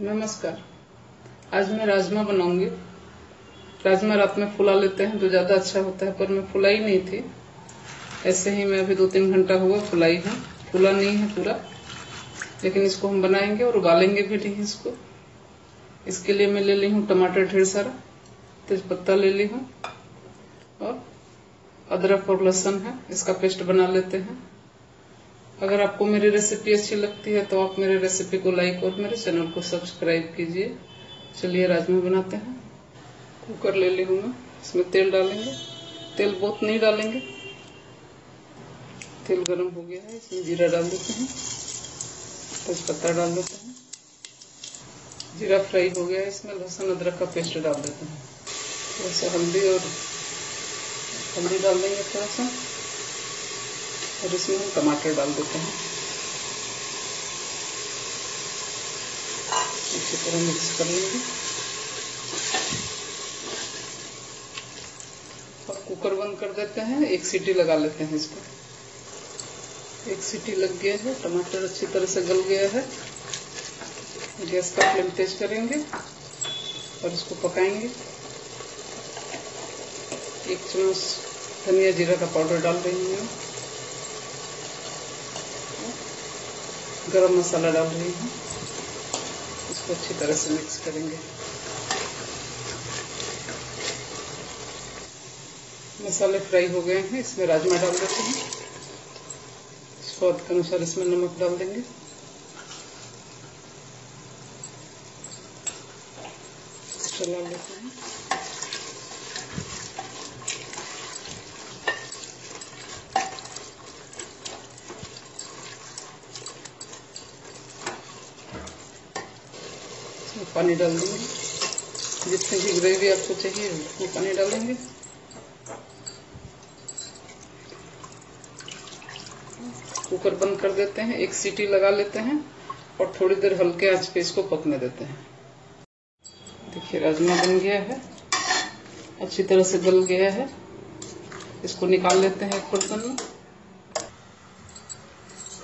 नमस्कार। आज मैं राजमा बनाऊँगी। राजमा रात में फुला लेते हैं तो ज़्यादा अच्छा होता है, पर मैं फुलाई नहीं थी। ऐसे ही मैं अभी दो तीन घंटा हुआ फुलाई हूँ। फुला नहीं है पूरा, लेकिन इसको हम बनाएँगे और उबालेंगे भी नहीं इसको। इसके लिए मैं ले ली हूँ टमाटर ढेर सारा तेज पत्ता ले ली हूँ और अदरक और लहसुन है, इसका पेस्ट बना लेते हैं। अगर आपको मेरी रेसिपी अच्छी लगती है तो आप मेरे रेसिपी को लाइक और मेरे चैनल को सब्सक्राइब कीजिए। चलिए, राजमा बनाते हैं। कुकर ले ली हूँ मैं। इसमें तेल डालेंगे। तेल बहुत नहीं डालेंगे। तेल गरम हो गया है। इसमें जीरा डाल देते हैं। तेजपत्ता डाल देते हैं। जीरा फ्राई हो गया है। इसमें लहसुन, अदरक का पेस्ट डाल देते हैं। थोड़ा सा हल्दी और हल्दी डाल देंगे थोड़ा सा। और इसमें हम टमाटर डाल देते हैं। अच्छी तरह मिक्स कर लेंगे। और कुकर बंद कर देते हैं। एक सीटी लगा लेते हैं इसको एक सीटी लग गया है। टमाटर अच्छी तरह से गल गया है। गैस का फ्लेम तेज करेंगे और इसको पकाएँगे। एक चम्मच धनिया जीरा का पाउडर डाल रही गरम मसाला डाल रही हूँ। इसको अच्छी तरह से मिक्स करेंगे। मसाले फ्राई हो गए हैं, इसमें राजमा डाल देते हैं। स्वाद के अनुसार इसमें नमक डाल देंगे। चला लेते हैं। पानी डाल देंगे। जितनी भी ग्रेवी आपको चाहिए, उतनी पानी डालेंगे। कुकर बंद कर देते हैं, एक सीटी लगा लेते हैं और थोड़ी देर हल्के आँच पे इसको पकने देते हैं। देखिए, राजमा बन गया है। अच्छी तरह से गल गया है। इसको निकाल लेते हैं एक बर्तन में।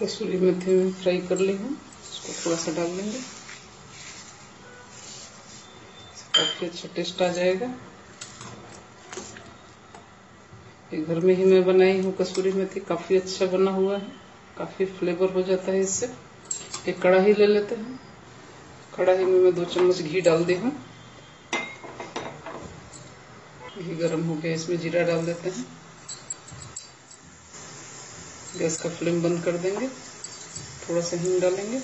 कसूरी मेथी में फ्राई कर ली हूँ। इसको थोड़ा सा डाल लेंगे काफ़ी अच्छा टेस्ट आ जाएगा। ये घर में ही मैं बनाई हूँ कसूरी मेथी काफ़ी अच्छा बना हुआ है, काफ़ी फ्लेवर हो जाता है इससे। एक कढ़ाई ले लेते हैं। कढ़ाई में मैं दो चम्मच घी डाल दी हूँ। घी गर्म हो गया, इसमें जीरा डाल देते हैं। गैस का फ्लेम बंद कर देंगे। थोड़ा सा हिंग डालेंगे।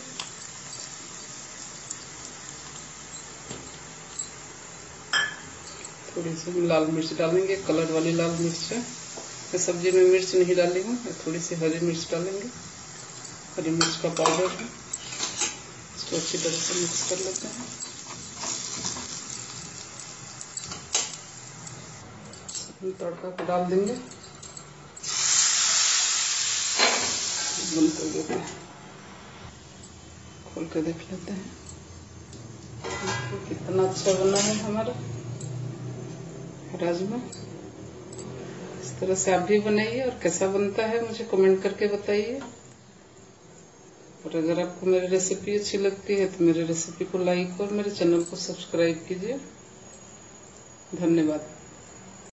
थोड़ी सी लाल मिर्च डालेंगे, कलर वाली लाल मिर्च है। मैं सब्ज़ी में मिर्च नहीं डाली हूँ थोड़ी सी हरी मिर्च डालेंगे। हरी मिर्च का पाउडर है। इसको अच्छी तरह से मिक्स कर लेते हैं। तड़का को डाल देंगे। बंद कर देते हैं। खोल के देख लेते हैं। कितना अच्छा बना है हमारा। राजमा। इस तरह से आप भी बनाइए और कैसा बनता है मुझे कमेंट करके बताइए। और अगर आपको मेरी रेसिपी अच्छी लगती है तो मेरी रेसिपी को लाइक और मेरे चैनल को सब्सक्राइब कीजिए। धन्यवाद।